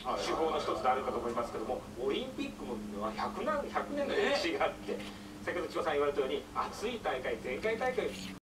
手法の一つであるかと思いますけどもオリンピックもは 100, 年100年の歴史があって、先ほど千葉さん言われたように熱い大会前回大会